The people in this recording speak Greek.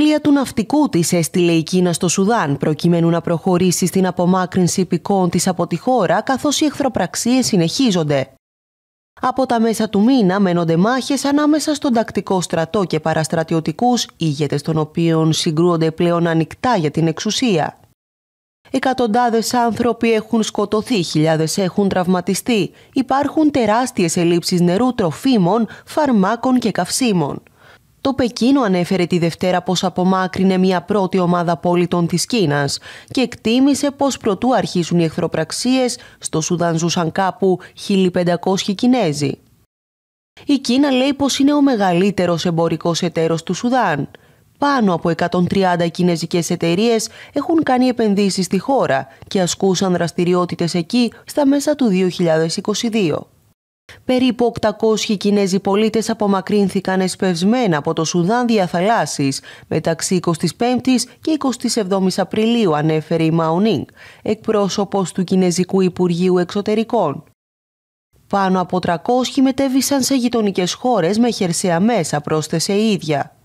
Πλοία του ναυτικού της έστειλε η Κίνα στο Σουδάν προκειμένου να προχωρήσει στην απομάκρυνση υπηκών της από τη χώρα καθώς οι εχθροπραξίες συνεχίζονται. Από τα μέσα του μήνα μένονται μάχες ανάμεσα στον τακτικό στρατό και παραστρατιωτικούς ηγέτες των οποίων συγκρούονται πλέον ανοιχτά για την εξουσία. Εκατοντάδες άνθρωποι έχουν σκοτωθεί, χιλιάδες έχουν τραυματιστεί. Υπάρχουν τεράστιες ελλείψεις νερού, τροφίμων, φαρμάκων και καυσίμων. Το Πεκίνο ανέφερε τη Δευτέρα πως απομάκρυνε μια πρώτη ομάδα πόλητων της Κίνας και εκτίμησε πως προτού αρχίσουν οι εχθροπραξίες στο Σουδάν ζούσαν κάπου 1500 Κινέζοι. Η Κίνα λέει πως είναι ο μεγαλύτερος εμπορικός εταίρος του Σουδάν. Πάνω από 130 κινέζικες εταιρείες έχουν κάνει επενδύσεις στη χώρα και ασκούσαν δραστηριότητες εκεί στα μέσα του 2022. Περίπου 800 Κινέζοι πολίτες απομακρύνθηκαν εσπευσμένα από το Σουδάν διαθαλάσσης μεταξύ 25ης και 27ης Απριλίου ανέφερε η Μαουνίνγκ, εκπρόσωπος του Κινέζικου Υπουργείου Εξωτερικών. Πάνω από 300 μετέβησαν σε γειτονικές χώρες με χερσαία μέσα, πρόσθεσε η ίδια.